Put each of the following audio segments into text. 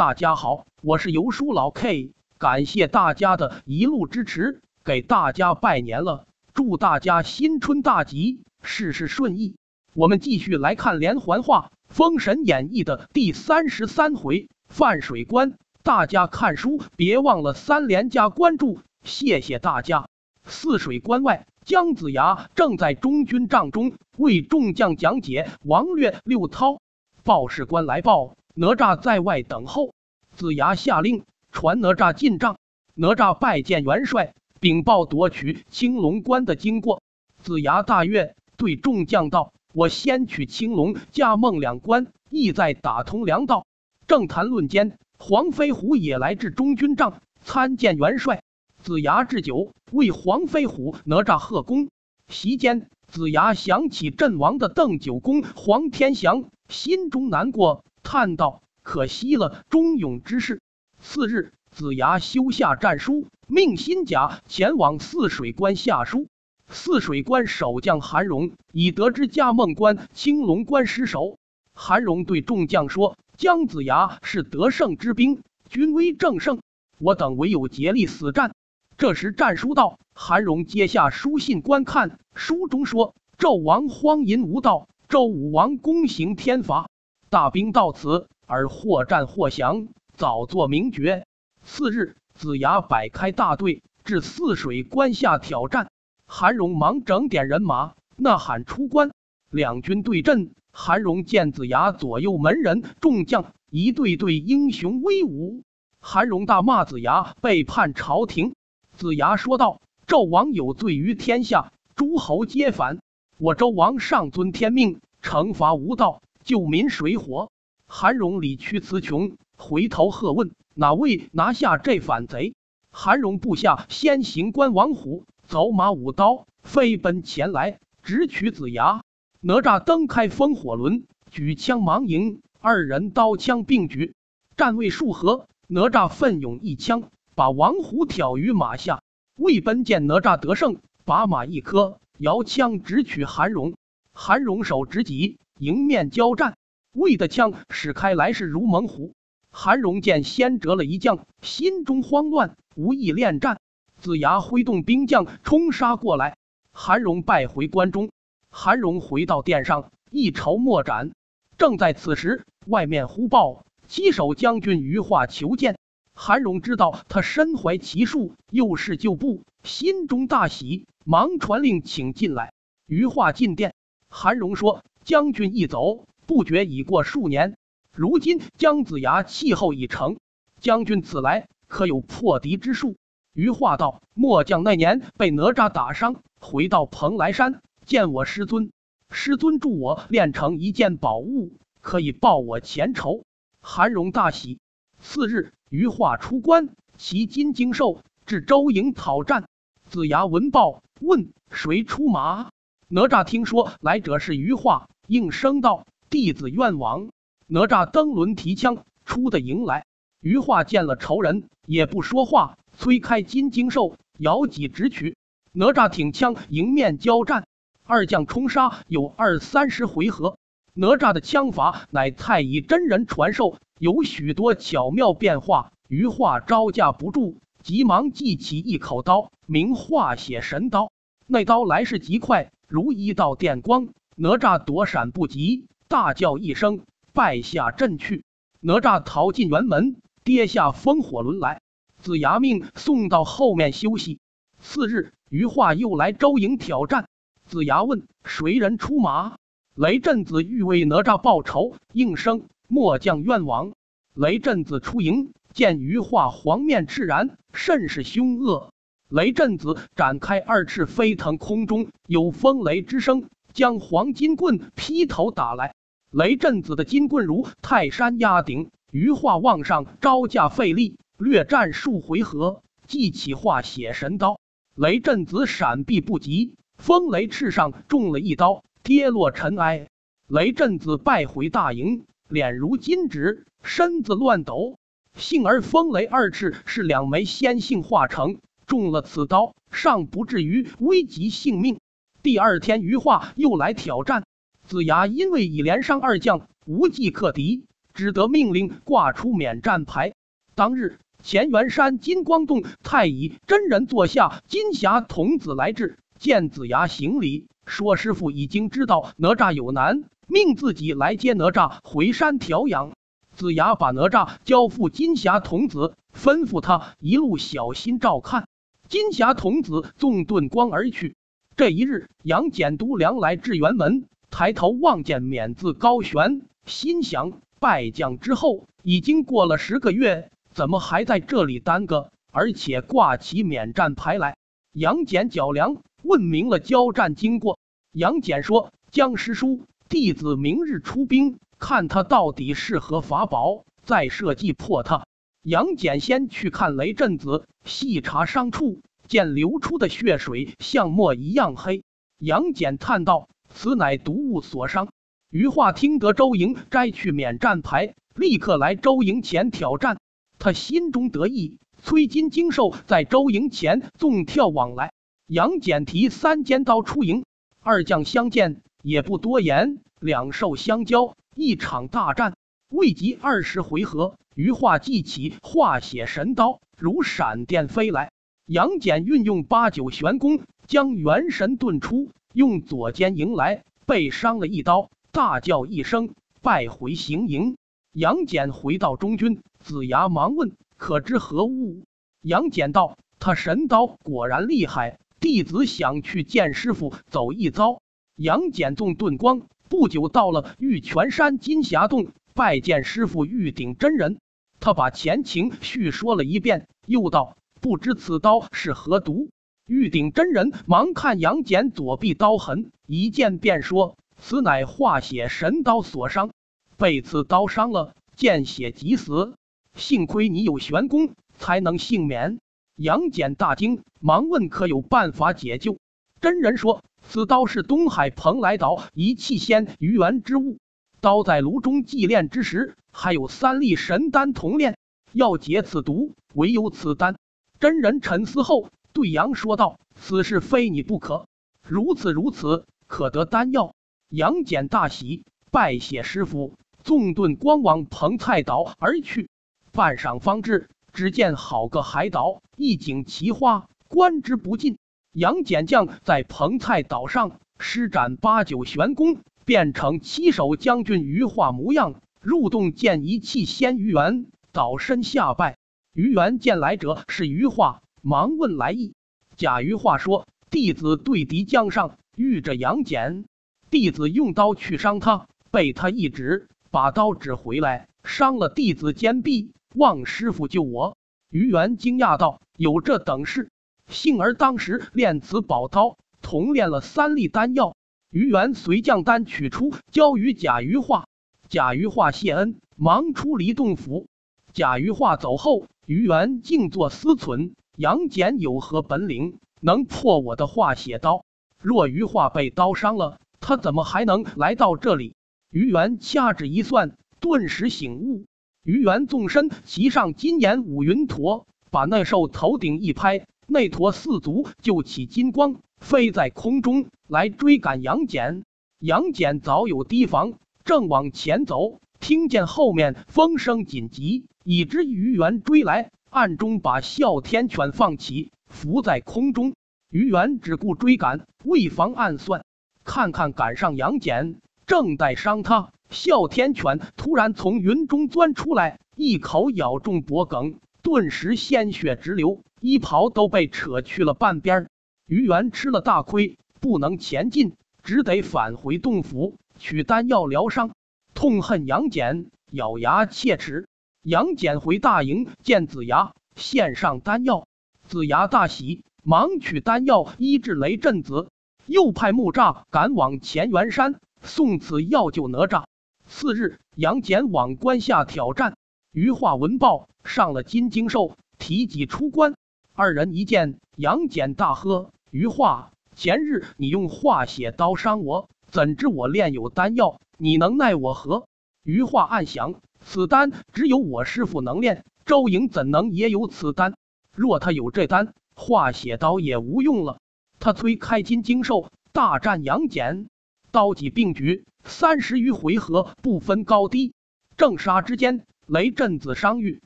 大家好，我是游叔老 K，感谢大家的一路支持，给大家拜年了，祝大家新春大吉，事事顺意。我们继续来看连环画《封神演义》的第三十三回泛水关。大家看书别忘了三连加关注，谢谢大家。泗水关外，姜子牙正在中军帐中为众将讲解王略、六韬。报事官来报。哪吒在外等候，子牙下令传哪吒进帐。哪吒拜见元帅，禀报夺取青龙关的经过。子牙大悦，对众将道：“我先取青龙、加孟两关，意在打通粮道。”正谈论间，黄飞虎也来至中军帐参见元帅。子牙置酒为黄飞虎、哪吒贺功。席间，子牙想起阵亡的邓九公黄天祥，心中难过。叹道：“可惜了忠勇之士。”次日，子牙修下战书，命新甲前往泗水关下书。泗水关守将韩荣已得知嘉梦关、青龙关失守，韩荣对众将说：“姜子牙是得胜之兵，军威正盛，我等唯有竭力死战。”这时战书到，韩荣接下书信观看，书中说：“纣王荒淫无道，周武王公行天罚。”大兵到此，而或战或降，早作明决。次日，子牙摆开大队至泗水关下挑战。韩荣忙整点人马，呐喊出关。两军对阵，韩荣见子牙左右门人众将一对对英雄威武，韩荣大骂子牙背叛朝廷。子牙说道：“纣王有罪于天下，诸侯皆反。我周王上遵天命，惩罚无道。”救民水火，韩荣理屈词穷，回头喝问哪位拿下这反贼？韩荣部下先行关王虎走马舞刀飞奔前来，直取子牙。哪吒蹬开风火轮，举枪忙迎，二人刀枪并举，战未数合，哪吒奋勇一枪把王虎挑于马下。魏奔见哪吒得胜，把马一磕，摇枪直取韩荣。韩荣手执戟。迎面交战，魏的枪使开来势如猛虎。韩荣见先折了一将，心中慌乱，无意恋战。子牙挥动兵将冲杀过来，韩荣败回关中。韩荣回到殿上，一筹莫展。正在此时，外面忽报七守将军余化求见。韩荣知道他身怀奇术，又是旧部，心中大喜，忙传令请进来。余化进殿，韩荣说。将军一走，不觉已过数年。如今姜子牙气候已成，将军此来可有破敌之术？余化道：末将那年被哪吒打伤，回到蓬莱山见我师尊，师尊助我练成一件宝物，可以报我前仇。韩荣大喜。次日，余化出关，骑金睛兽至周营讨战。子牙闻报，问谁出马？哪吒听说来者是余化，应声道：“弟子愿往。”哪吒登轮提枪出的营来，余化见了仇人，也不说话，催开金睛兽，摇戟直取。哪吒挺枪迎面交战，二将冲杀有二三十回合。哪吒的枪法乃太乙真人传授，有许多巧妙变化。余化招架不住，急忙记起一口刀，名化血神刀。那刀来势极快。如一道电光，哪吒躲闪不及，大叫一声，败下阵去。哪吒逃进辕门，跌下风火轮来。子牙命送到后面休息。次日，余化又来周营挑战。子牙问：“谁人出马？”雷震子欲为哪吒报仇，应声：“末将愿往。”雷震子出营，见余化黄面赤然，甚是凶恶。雷震子展开二翅飞腾空中，有风雷之声，将黄金棍劈头打来。雷震子的金棍如泰山压顶，余化望上招架费力，略战数回合，即起化血神刀。雷震子闪避不及，风雷翅上中了一刀，跌落尘埃。雷震子败回大营，脸如金纸，身子乱抖。幸而风雷二翅是两枚仙性化成。中了此刀，尚不至于危及性命。第二天，余化又来挑战子牙，因为已连伤二将，无计克敌，只得命令挂出免战牌。当日，乾元山金光洞太乙真人座下，金霞童子来至，见子牙行礼，说：“师傅已经知道哪吒有难，命自己来接哪吒回山调养。”子牙把哪吒交付金霞童子，吩咐他一路小心照看。金霞童子纵遁光而去。这一日，杨戬督粮来至辕门，抬头望见免字高悬，心想：败将之后，已经过了十个月，怎么还在这里耽搁？而且挂起免战牌来。杨戬脚量，问明了交战经过。杨戬说：“江师叔，弟子明日出兵。”看他到底是何法宝，再设计破他。杨戬先去看雷震子，细查伤处，见流出的血水像墨一样黑。杨戬叹道：“此乃毒物所伤。”余化听得周莹摘去免战牌，立刻来周莹前挑战。他心中得意，催金睛兽在周莹前纵跳往来。杨戬提三尖刀出营，二将相见也不多言，两兽相交。一场大战未及二十回合，余化记起化血神刀，如闪电飞来。杨戬运用八九玄功，将元神遁出，用左肩迎来，被伤了一刀，大叫一声，败回行营。杨戬回到中军，子牙忙问：“可知何物？”杨戬道：“他神刀果然厉害，弟子想去见师傅走一遭。”杨戬纵遁光。不久到了玉泉山金霞洞，拜见师傅玉鼎真人。他把前情叙说了一遍，又道：“不知此刀是何毒？”玉鼎真人忙看杨戬左臂刀痕，一见便说：“此乃化血神刀所伤，被此刀伤了，见血即死。幸亏你有玄功，才能幸免。”杨戬大惊，忙问：“可有办法解救？”真人说。此刀是东海蓬莱岛一气仙鱼丸之物，刀在炉中祭炼之时，还有三粒神丹同炼，要解此毒，唯有此丹。真人沉思后，对杨说道：“此事非你不可。如此如此，可得丹药。”杨戬大喜，拜谢师傅，纵遁光往蓬菜岛而去。半晌方至，只见好个海岛，一景奇花，观之不尽。杨戬将在彭菜岛上施展八九玄功，变成七手将军鱼化模样，入洞见一气仙鱼猿，倒身下拜。鱼丸见来者是鱼化，忙问来意。贾鱼化说：“弟子对敌江上，遇着杨戬，弟子用刀去伤他，被他一指，把刀指回来，伤了弟子肩臂，望师傅救我。”鱼圆惊讶道：“有这等事？”幸而当时练此宝刀，同练了三粒丹药。于元随将丹取出，交与贾鱼化。贾鱼化谢恩，忙出离洞府。贾鱼化走后，于元静坐思忖：杨戬有何本领，能破我的化血刀？若鱼化被刀伤了，他怎么还能来到这里？于元掐指一算，顿时醒悟。于元纵身骑上金眼五云驼，把那兽头顶一拍。那坨四足就起金光，飞在空中来追赶杨戬。杨戬早有提防，正往前走，听见后面风声紧急，已知鱼猿追来，暗中把哮天犬放起，伏在空中。鱼猿只顾追赶，未防暗算，看看赶上杨戬，正待伤他，哮天犬突然从云中钻出来，一口咬中脖颈。顿时鲜血直流，衣袍都被扯去了半边。于元吃了大亏，不能前进，只得返回洞府取丹药疗伤。痛恨杨戬，咬牙切齿。杨戬回大营见子牙，献上丹药。子牙大喜，忙取丹药医治雷震子，又派木吒赶往乾元山送此药救哪吒。次日，杨戬往关下挑战。余化闻报，上了金睛兽，提戟出关。二人一见，杨戬大喝：“余化，前日你用化血刀伤我，怎知我炼有丹药？你能奈我何？”余化暗想：此丹只有我师傅能炼，周莹怎能也有此丹？若他有这丹，化血刀也无用了。他催开金睛兽，大战杨戬，刀戟并举，三十余回合不分高低。正杀之间，雷震子伤愈，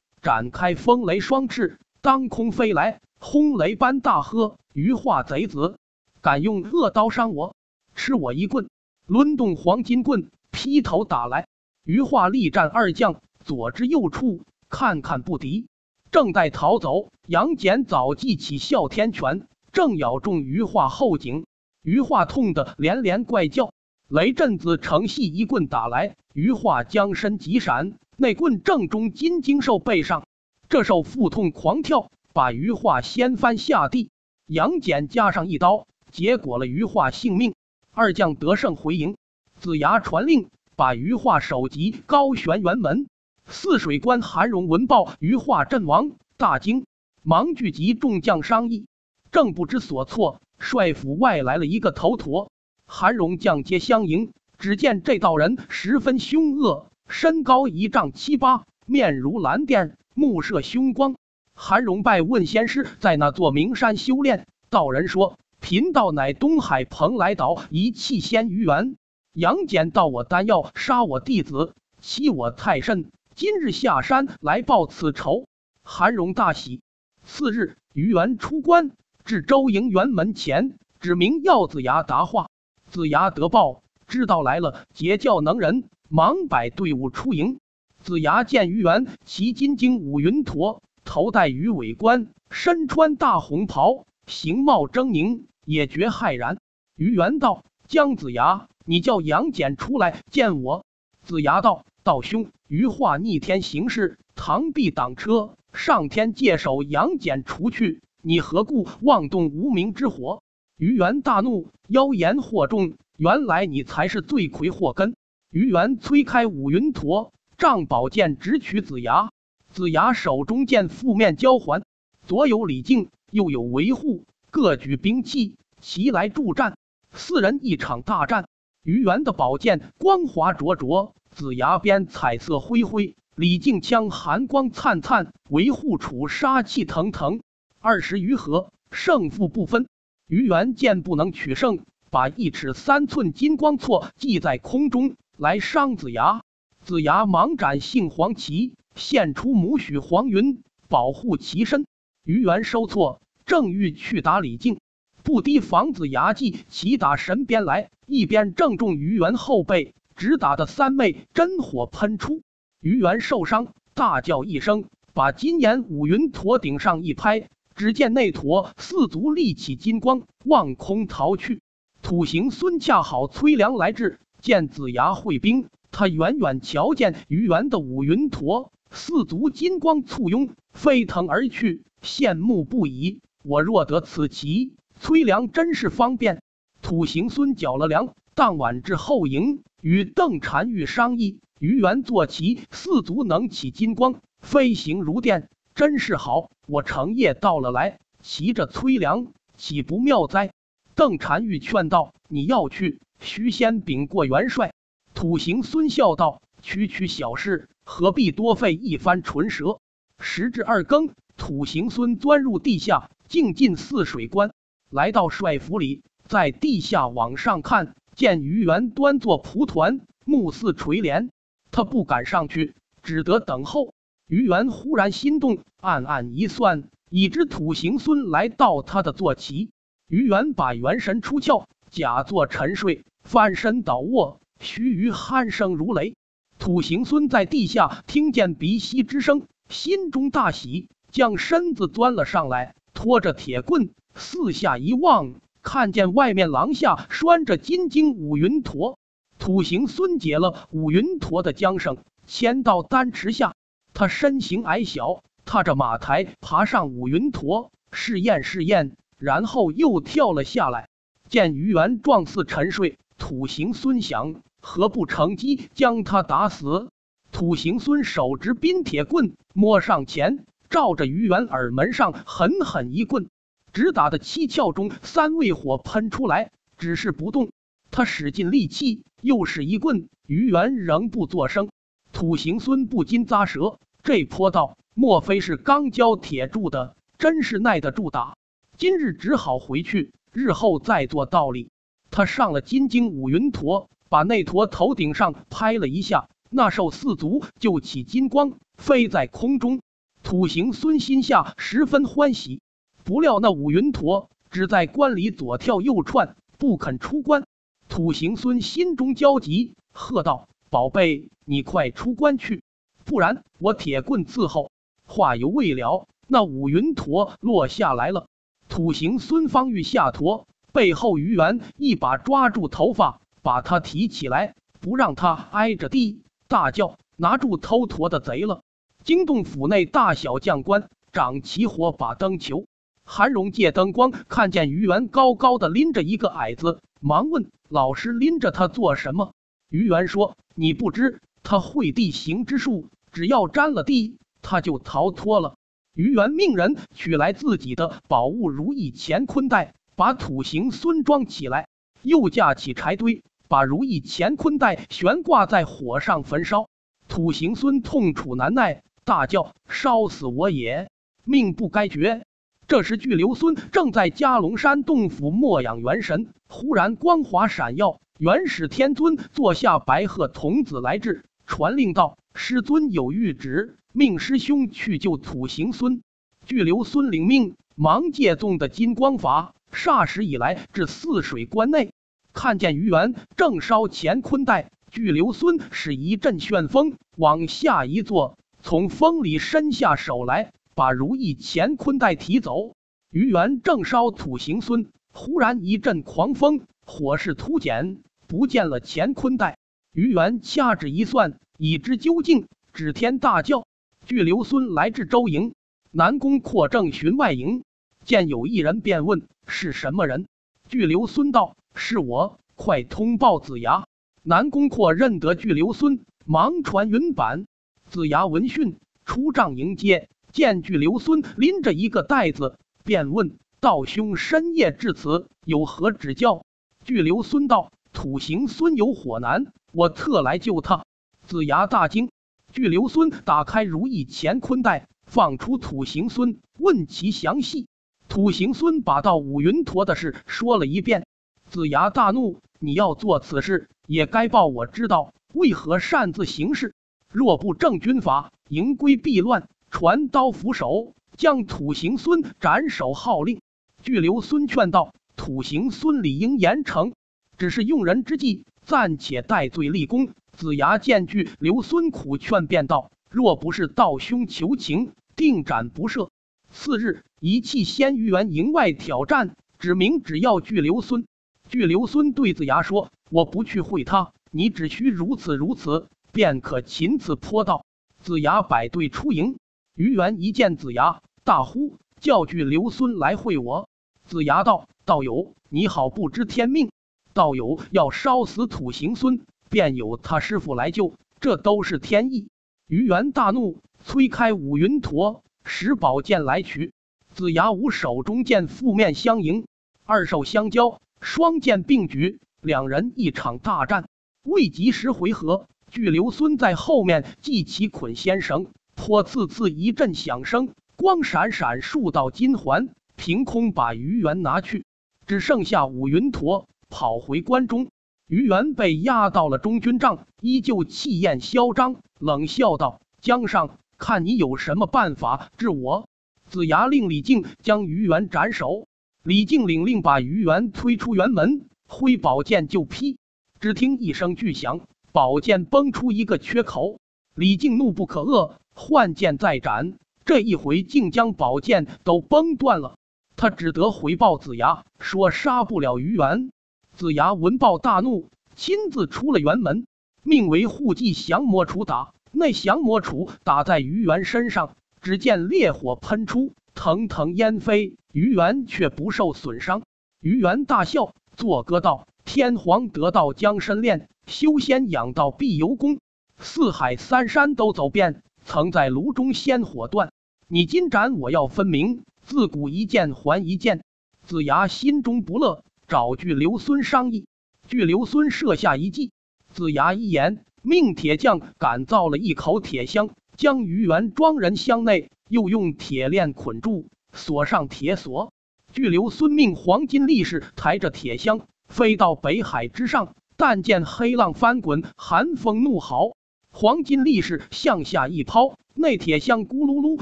展开风雷双翅，当空飞来，轰雷般大喝：“余化贼子，敢用恶刀伤我，吃我一棍！”抡动黄金棍，劈头打来。余化力战二将，左支右绌，看看不敌。正待逃走，杨戬早记起哮天拳，正咬中余化后颈。余化痛得连连怪叫。雷震子乘隙一棍打来，余化将身急闪，那棍正中金睛兽背上。这兽腹痛狂跳，把余化掀翻下地。杨戬加上一刀，结果了余化性命。二将得胜回营。子牙传令，把余化首级高悬辕门。泗水关韩荣闻报余化阵亡，大惊，忙聚集众将商议，正不知所措。帅府外来了一个头陀，韩荣将接相迎。只见这道人十分凶恶，身高一丈七八，面如蓝靛，目射凶光。韩荣拜问仙师，在那座名山修炼。道人说，贫道乃东海蓬莱岛一气仙鱼元。杨戬道我丹药杀我弟子，欺我太甚。今日下山来报此仇，韩荣大喜。次日，于元出关，至周营辕门前，指明要子牙答话。子牙得报，知道来了截教能人，忙摆队伍出营。子牙见于元骑金睛五云驼，头戴鱼尾冠，身穿大红袍，形貌狰狞，也觉骇然。于元道：“姜子牙，你叫杨戬出来见我。”子牙道。道兄，余化逆天行事，螳臂挡车，上天借手杨戬除去，你何故妄动无名之火？于元大怒，妖言惑众，原来你才是罪魁祸根。于元催开五云陀，仗宝剑直取子牙。子牙手中剑负面交还，左有李靖，右有维护，各举兵器齐来助战。四人一场大战，于元的宝剑光华灼灼。子牙鞭彩色恢恢，李靖枪寒光灿灿，维护楚杀气腾腾。二十余合，胜负不分。于元见不能取胜，把一尺三寸金光错系在空中来伤子牙。子牙忙斩杏黄旗，现出母许黄云保护其身。于元收错，正欲去打李靖，不敌防子牙计，齐打神鞭来，一鞭正中于元后背。直打的三昧真火喷出，于元受伤，大叫一声，把金眼五云驼顶上一拍，只见那驼四足立起金光，望空逃去。土行孙恰好催粮来至，见子牙会兵，他远远瞧见于元的五云驼四足金光簇拥，飞腾而去，羡慕不已。我若得此奇，崔良真是方便。土行孙缴了粮。当晚至后营，与邓婵玉商议：于元坐骑四足能起金光，飞行如电，真是好。我成夜到了来，骑着崔良，岂不妙哉？邓婵玉劝道：“你要去，须先禀过元帅。”土行孙笑道：“区区小事，何必多费一番唇舌？”时至二更，土行孙钻入地下，径进泗水关，来到帅府里，在地下往上看。见于元端坐蒲团，目似垂帘，他不敢上去，只得等候。于元忽然心动，暗暗一算，已知土行孙来到他的坐骑。于元把元神出窍，假作沉睡，翻身倒卧，须臾鼾声如雷。土行孙在地下听见鼻息之声，心中大喜，将身子钻了上来，拖着铁棍四下一望。看见外面廊下拴着金睛五云驼，土行孙解了五云驼的缰绳，牵到丹池下。他身形矮小，踏着马台爬上五云驼，试验试验，然后又跳了下来。见于元状似沉睡，土行孙想：何不乘机将他打死？土行孙手执冰铁棍，摸上前，照着于元耳门上狠狠一棍。直打的七窍中三味火喷出来，只是不动。他使尽力气，又是一棍，于元仍不作声。土行孙不禁咂舌，这泼道莫非是钢浇铁铸的？真是耐得住打。今日只好回去，日后再做道理。他上了金睛五云驼，把那驼头顶上拍了一下，那兽四足就起金光，飞在空中。土行孙心下十分欢喜，不料那五云陀只在关里左跳右窜，不肯出关。土行孙心中焦急，喝道：“宝贝，你快出关去，不然我铁棍伺候。”话犹未了，那五云陀落下来了。土行孙方欲下驼，背后于元一把抓住头发，把他提起来，不让他挨着地，大叫：“拿住偷驼的贼了！”惊动府内大小将官，掌起火把灯球。韩荣借灯光看见于元高高的拎着一个矮子，忙问老师：“拎着他做什么？”于元说：“你不知，他会地形之术，只要沾了地，他就逃脱了。”于元命人取来自己的宝物如意乾坤袋，把土行孙装起来，又架起柴堆，把如意乾坤袋悬挂在火上焚烧。土行孙痛楚难耐。大叫：“烧死我也，命不该绝！”这时，巨留孙正在加龙山洞府默养元神，忽然光华闪耀，元始天尊坐下，白鹤童子来至，传令道：“师尊有谕旨，命师兄去救土行孙。”巨留孙领命，忙借纵的金光法，霎时以来至泗水关内，看见于元正烧乾坤袋，巨留孙使一阵旋风往下一坐。从风里伸下手来，把如意乾坤袋提走。于元正烧土行孙，忽然一阵狂风，火势突减，不见了乾坤袋。于元掐指一算，已知究竟，指天大叫：“巨留孙来至周营，南宫阔正巡外营，见有一人，便问是什么人。”巨留孙道：“是我，快通报子牙。”南宫阔认得巨留孙，忙传云板。子牙闻讯，出帐迎接，见巨留孙拎着一个袋子，便问道兄：“深夜至此，有何指教？”巨留孙道：“土行孙有火难，我特来救他。”子牙大惊。巨留孙打开如意乾坤袋，放出土行孙，问其详细。土行孙把到五云陀的事说了一遍。子牙大怒：“你要做此事，也该报我知道，为何擅自行事？”若不正军法，营规必乱，传刀斧手，将土行孙斩首号令。巨刘孙劝道：“土行孙理应严惩，只是用人之际，暂且戴罪立功。”子牙见巨刘孙苦劝，便道：“若不是道兄求情，定斩不赦。”次日，一气先于元营外挑战，指明只要巨留孙。巨留孙对子牙说：“我不去会他，你只需如此如此。”便可擒此坡道。子牙摆队出营，于元一见子牙，大呼叫巨留孙来会我。子牙道：“道友，你好不知天命。道友要烧死土行孙，便有他师傅来救，这都是天意。”于元大怒，催开五云陀，使宝剑来取。子牙五手中剑，负面相迎，二兽相交，双剑并举，两人一场大战，未及十回合。巨留孙在后面系起捆仙绳，颇次次一阵响声，光闪闪数道金环，凭空把于元拿去，只剩下五云陀跑回关中。于元被押到了中军帐，依旧气焰嚣张，冷笑道：“江上，看你有什么办法治我？”子牙令李靖将于元斩首。李靖领令把于元推出辕门，挥宝剑就劈。只听一声巨响。宝剑崩出一个缺口，李靖怒不可遏，换剑再斩。这一回竟将宝剑都崩断了。他只得回报子牙，说杀不了于元。子牙闻报大怒，亲自出了辕门，命为护祭降魔杵打。那降魔杵打在于元身上，只见烈火喷出，腾腾烟飞，于元却不受损伤。于元大笑，作歌道：“天皇得道将身炼。”修仙养道必由功，四海三山都走遍，曾在炉中仙火断。你今斩我要分明，自古一剑还一剑。子牙心中不乐，找巨留孙商议。巨留孙设下一计，子牙一言，命铁匠赶造了一口铁箱，将鱼元装人箱内，又用铁链捆住，锁上铁锁。巨留孙命黄金力士抬着铁箱飞到北海之上。但见黑浪翻滚，寒风怒嚎，黄金力士向下一抛，那铁箱咕噜噜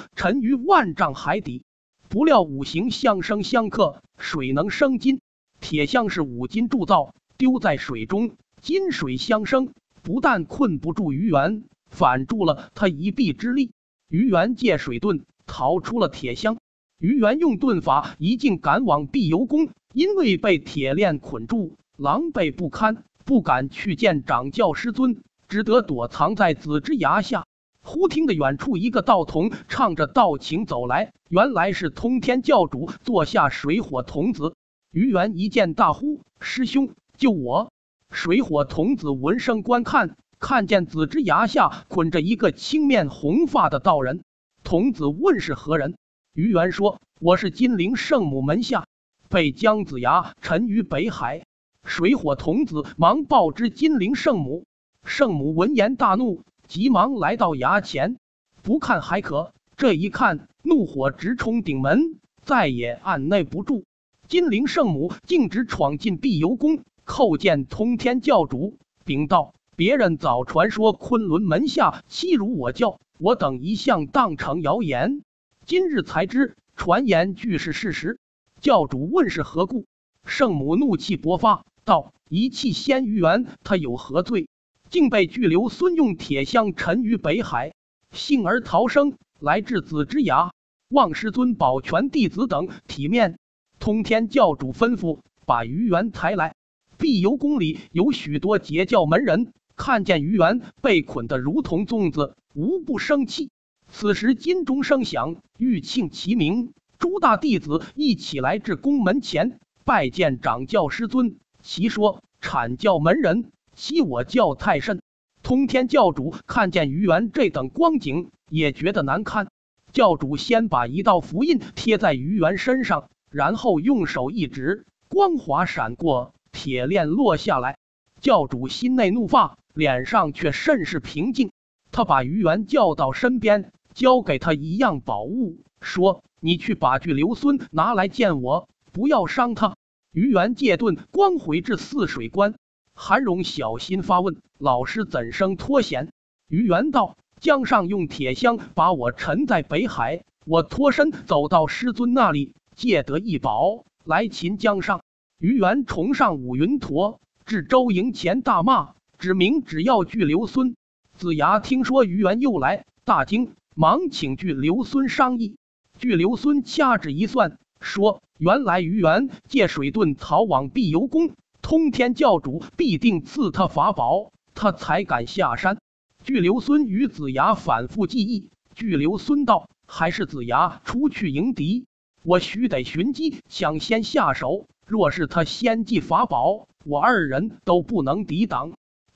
沉于万丈海底。不料五行相生相克，水能生金。铁箱是五金铸造，丢在水中，金水相生，不但困不住鱼圆，反助了他一臂之力。鱼圆借水遁，逃出了铁箱。鱼圆用遁法一径赶往碧游宫，因为被铁链捆住，狼狈不堪，不敢去见掌教师尊。只得躲藏在紫之崖下。忽听得远处一个道童唱着道情走来，原来是通天教主座下水火童子。于元一见，大呼：“师兄，救我！”水火童子闻声观看，看见紫之崖下捆着一个青面红发的道人。童子问是何人？于元说：“我是金陵圣母门下，被姜子牙沉于北海。”水火童子忙报知金陵圣母。圣母闻言大怒，急忙来到崖前，不看还可，这一看，怒火直冲顶门，再也按捺不住。金陵圣母径直闯进碧游宫，叩见通天教主，禀道：“别人早传说昆仑门下欺辱我教，我等一向当成谣言，今日才知传言俱是事实。”教主问是何故，圣母怒气勃发，道：“一气仙鱼元，他有何罪？”竟被巨流孙用铁箱沉于北海，幸而逃生，来至子之崖，望师尊保全弟子等体面。通天教主吩咐把鱼元抬来。碧游宫里有许多截教门人，看见鱼元被捆得如同粽子，无不生气。此时金钟声响，玉磬齐鸣，诸大弟子一起来至宫门前拜见掌教师尊。其说阐教门人。惜我教太甚！通天教主看见于元这等光景，也觉得难堪。教主先把一道符印贴在于元身上，然后用手一指，光华闪过，铁链落下来。教主心内怒发，脸上却甚是平静。他把于元叫到身边，交给他一样宝物，说：“你去把巨留孙拿来见我，不要伤他。”于元借盾光回至泗水关。韩荣小心发问：“老师怎生脱险？”于元道：“江上用铁箱把我沉在北海，我脱身走到师尊那里，借得一宝来擒江上。”于元重上五云驼，至周营前大骂，指明只要巨留孙。子牙听说于元又来，大惊，忙请拒留孙商议。拒留孙掐指一算，说：“原来于元借水遁逃往碧游宫。”通天教主必定赐他法宝，他才敢下山。巨留孙与子牙反复记忆，巨留孙道：“还是子牙出去迎敌，我须得寻机抢先下手。若是他先祭法宝，我二人都不能抵挡。”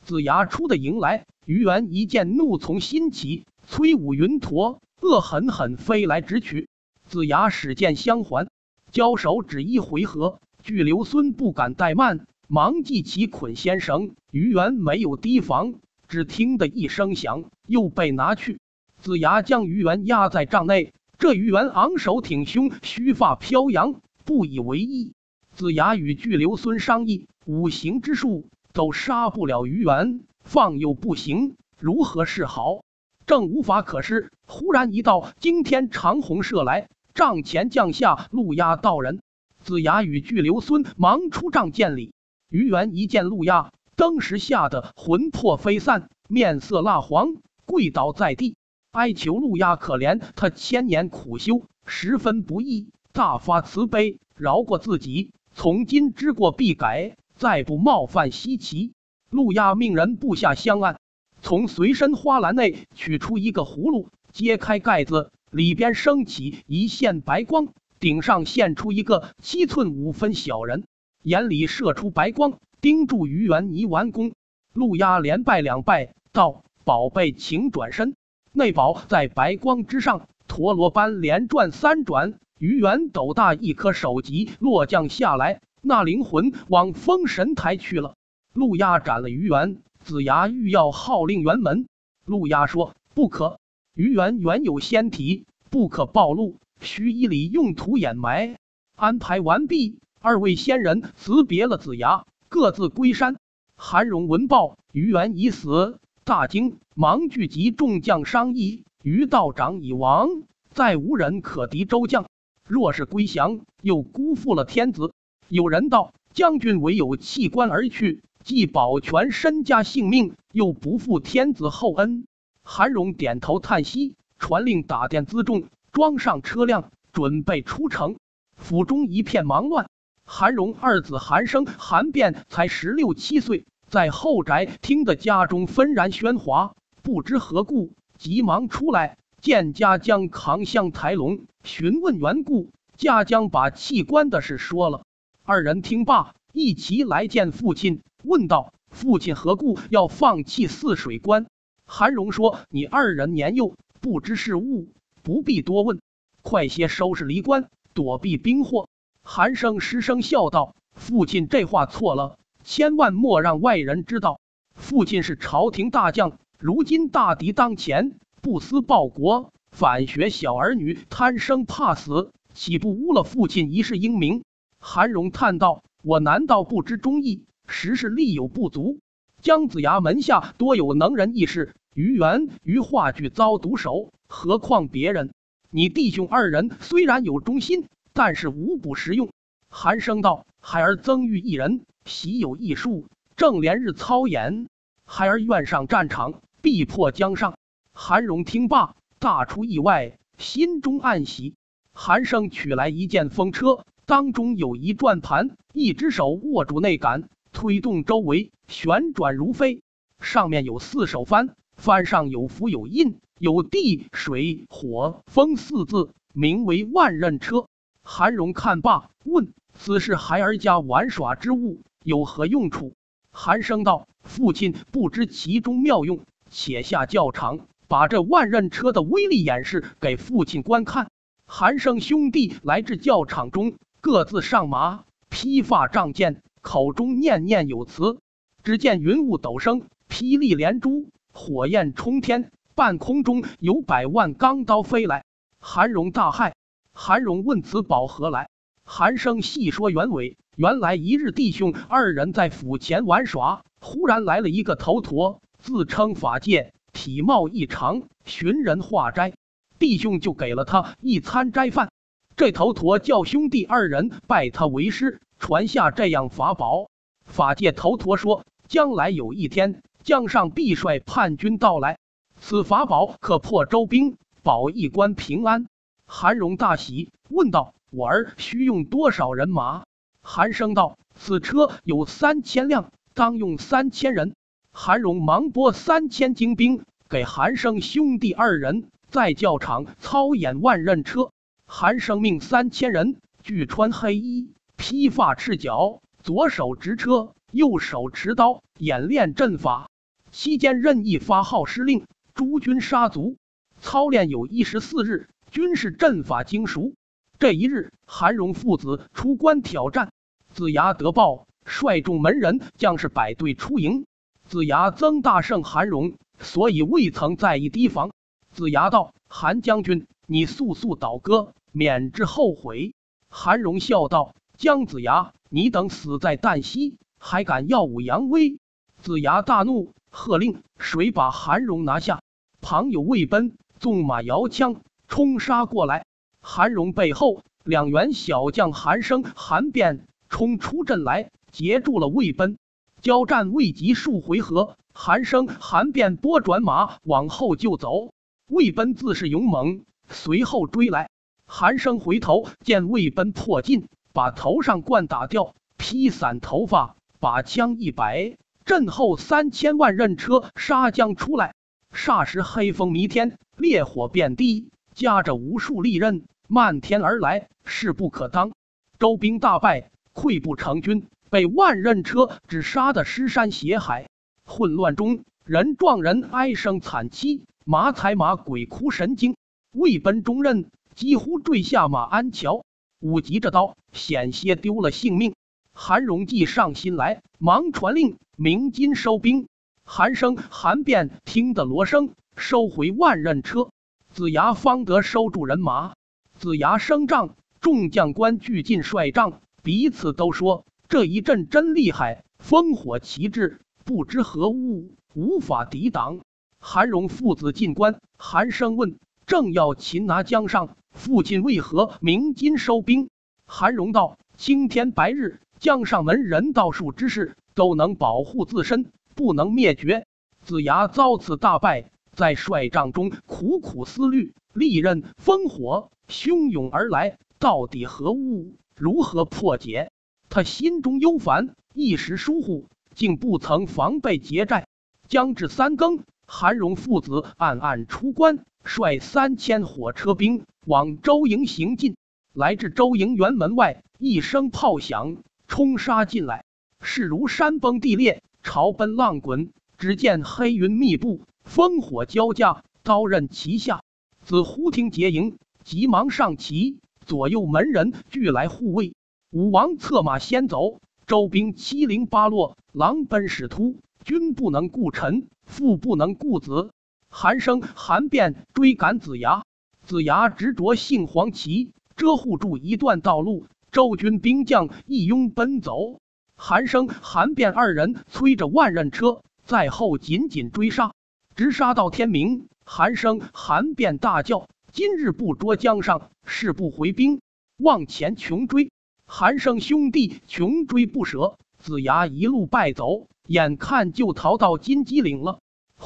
子牙出的营来，于元一见，怒从心起，催舞云驼，恶狠狠飞来直取。子牙使剑相还，交手只一回合，巨留孙不敢怠慢。忙系起捆仙绳，于元没有提防，只听得一声响，又被拿去。子牙将于元压在帐内，这于元昂首挺胸，须发飘扬，不以为意。子牙与巨留孙商议，五行之术都杀不了于元，放又不行，如何是好？正无法可施，忽然一道惊天长虹射来，帐前降下路压道人。子牙与巨留孙忙出帐见礼。于元一见陆亚，登时吓得魂魄飞散，面色蜡黄，跪倒在地，哀求陆亚可怜他千年苦修，十分不易，大发慈悲，饶过自己，从今知过必改，再不冒犯西岐。陆亚命人布下香案，从随身花篮内取出一个葫芦，揭开盖子，里边升起一线白光，顶上现出一个七寸五分小人。眼里射出白光，盯住于元泥丸宫。陆压连拜两拜，道：“宝贝，请转身。”内宝在白光之上，陀螺般连转三转。于元斗大一颗首级落降下来，那灵魂往封神台去了。陆压斩了于元，子牙欲要号令辕门。陆压说：“不可，于元原有仙体，不可暴露，须以礼用土掩埋。”安排完毕。二位仙人辞别了子牙，各自归山。韩荣闻报，于元已死，大惊，忙聚集众将商议：于道长已亡，再无人可敌周将。若是归降，又辜负了天子。有人道：将军唯有弃官而去，既保全身家性命，又不负天子厚恩。韩荣点头叹息，传令打点辎重，装上车辆，准备出城。府中一片忙乱。韩荣二子韩生、韩变才十六七岁，在后宅听得家中纷然喧哗，不知何故，急忙出来见家将扛向抬龙，询问缘故。家将把弃官的事说了。二人听罢，一齐来见父亲，问道：“父亲何故要放弃泗水关？”韩荣说：“你二人年幼，不知事务，不必多问，快些收拾离关，躲避兵祸。”韩生失声笑道：“父亲这话错了，千万莫让外人知道。父亲是朝廷大将，如今大敌当前，不思报国，反学小儿女贪生怕死，岂不污了父亲一世英名？”韩荣叹道：“我难道不知忠义？实是力有不足。”姜子牙门下多有能人异士，于元、于话剧遭毒手，何况别人？你弟兄二人虽然有忠心，但是无补实用。韩生道：“孩儿曾遇一人，习有异术，正连日操演。孩儿愿上战场，必破江上。”韩荣听罢，大出意外，心中暗喜。韩生取来一件风车，当中有一转盘，一只手握住内杆。推动周围旋转如飞，上面有四手幡，幡上有符有印，有地水火风四字，名为万仞车。韩荣看罢，问：“此是孩儿家玩耍之物，有何用处？”韩生道：“父亲不知其中妙用，且下教场，把这万仞车的威力演示给父亲观看。”韩生兄弟来至教场中，各自上马，披发仗剑。口中念念有词，只见云雾陡生，霹雳连珠，火焰冲天，半空中有百万钢刀飞来。韩荣大骇，韩荣问此宝何来？韩生细说原委：原来一日，弟兄二人在府前玩耍，忽然来了一个头陀，自称法界，体貌异常，寻人化斋，弟兄就给了他一餐斋饭。这头陀叫兄弟二人拜他为师。传下这样法宝，法界头陀说：将来有一天，将上必率叛军到来，此法宝可破周兵，保一关平安。韩荣大喜，问道：我儿需用多少人马？韩生道：此车有三千辆，当用三千人。韩荣忙拨三千精兵给韩生兄弟二人，在教场操演万刃车。韩生命三千人俱穿黑衣。披发赤脚，左手执车，右手持刀，演练阵法。期间任意发号施令，诸军杀卒。操练有一十四日，军事阵法精熟。这一日，韩荣父子出关挑战，子牙得报，率众门人将士百队出营。子牙曾大胜韩荣，所以未曾在意提防。子牙道：“韩将军，你速速倒戈，免之后悔。”韩荣笑道。姜子牙，你等死在旦夕，还敢耀武扬威？子牙大怒，喝令：谁把韩荣拿下？旁有魏奔纵马摇枪冲杀过来。韩荣背后两员小将韩生、韩变冲出阵来，截住了魏奔。交战未及数回合，韩生、韩变拨转马往后就走。魏奔自是勇猛，随后追来。韩生回头见魏奔破近。把头上冠打掉，披散头发，把枪一摆，阵后三千万刃车杀将出来。霎时黑风弥天，烈火遍地，夹着无数利刃漫天而来，势不可当。周兵大败，溃不成军，被万刃车只杀得尸山血海。混乱中，人撞人，哀声惨凄；马踩马，鬼哭神惊。未奔中刃，几乎坠下马鞍桥。武吉这刀，险些丢了性命。韩荣计上心来，忙传令鸣金收兵。韩生、韩变听得锣声，收回万仞车。子牙方得收住人马。子牙升帐，众将官俱进帅帐，彼此都说：这一阵真厉害，烽火旗帜，不知何物，无法抵挡。韩荣父子进关，韩生问：正要擒拿江上，父亲为何鸣金收兵？韩荣道：青天白日，江上门人道术之事都能保护自身，不能灭绝。子牙遭此大败，在帅帐中苦苦思虑，利刃烽火汹涌而来，到底何物？如何破解？他心中忧烦，一时疏忽，竟不曾防备劫寨。将至三更，韩荣父子暗暗出关，率三千火车兵往周营行进。来至周营辕门外，一声炮响，冲杀进来，势如山崩地裂，潮奔浪滚。只见黑云密布，烽火交加，刀刃齐下。子忽听结营，急忙上旗，左右门人俱来护卫。武王策马先走，周兵七零八落，狼奔使突。君不能顾臣，父不能顾子。韩生、韩变追赶子牙，子牙执着杏黄旗，遮护住一段道路。周军兵将一拥奔走，韩生、韩变二人催着万刃车。在后紧紧追杀，直杀到天明。韩生、韩变大叫：“今日不捉江上，誓不回兵！”往前穷追。韩生兄弟穷追不舍，子牙一路败走，眼看就逃到金鸡岭了。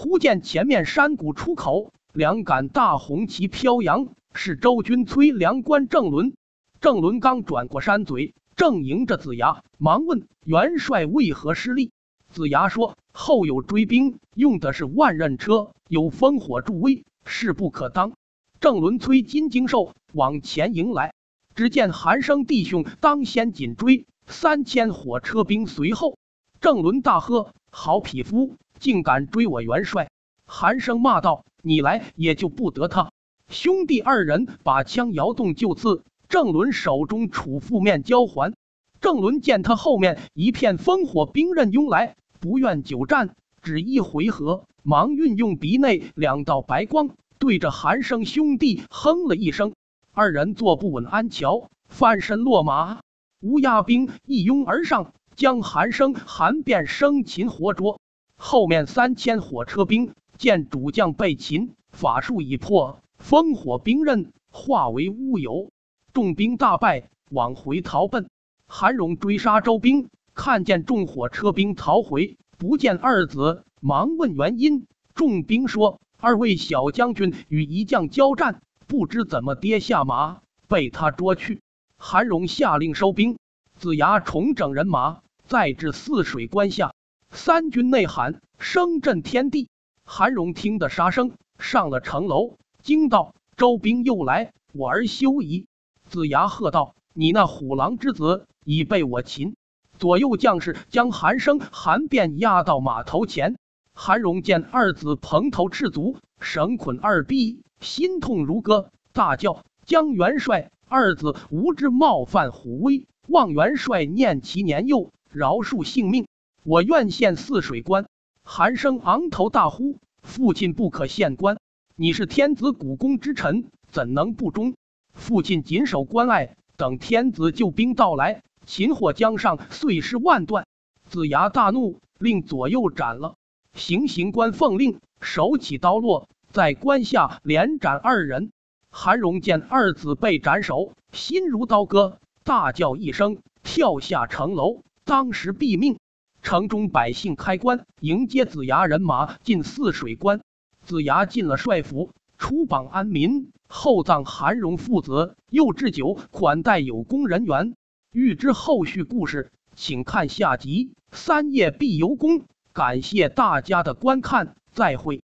忽见前面山谷出口，两杆大红旗飘扬，是周军崔粮官郑伦。郑伦刚转过山嘴，正迎着子牙，忙问元帅为何失利。子牙说：“后有追兵，用的是万仞车，有烽火助威，势不可当。”郑伦催金睛兽往前迎来，只见韩生弟兄当先紧追，三千火车兵随后。郑伦大喝：“好匹夫，竟敢追我元帅！”韩生骂道：“你来也就不得他！”兄弟二人把枪摇动就刺，郑伦手中杵负面交还。郑伦见他后面一片烽火兵刃拥来。不愿久战，只一回合，忙运用鼻内两道白光，对着韩生兄弟哼了一声。二人坐不稳鞍桥，翻身落马。乌鸦兵一拥而上，将韩生、韩变生擒活捉。后面三千火车兵见主将被擒，法术已破，烽火兵刃化为乌有，众兵大败，往回逃奔。韩荣追杀周兵。看见众火车兵逃回，不见二子，忙问原因。众兵说：“二位小将军与一将交战，不知怎么跌下马，被他捉去。”韩荣下令收兵，子牙重整人马，再至泗水关下，三军内喊，声震天地。韩荣听得杀声，上了城楼，惊道：“周兵又来，我儿休矣！”子牙喝道：“你那虎狼之子，已被我擒！”左右将士将韩生、韩变押到马头前。韩荣见二子蓬头赤足，绳捆二臂，心痛如割，大叫：“江元帅，二子无知冒犯虎威，望元帅念其年幼，饶恕性命。我愿献泗水关。”韩生昂头大呼：“父亲不可献关！你是天子股肱之臣，怎能不忠？父亲谨守关隘，等天子救兵到来。”擒获江上，碎尸万段。子牙大怒，令左右斩了。行刑官奉令，手起刀落，在关下连斩二人。韩荣见二子被斩首，心如刀割，大叫一声，跳下城楼，当时毙命。城中百姓开棺迎接子牙人马进泗水关。子牙进了帅府，出榜安民，厚葬韩荣父子，又置酒款待有功人员。欲知后续故事，请看下集。三夜必有功，感谢大家的观看，再会。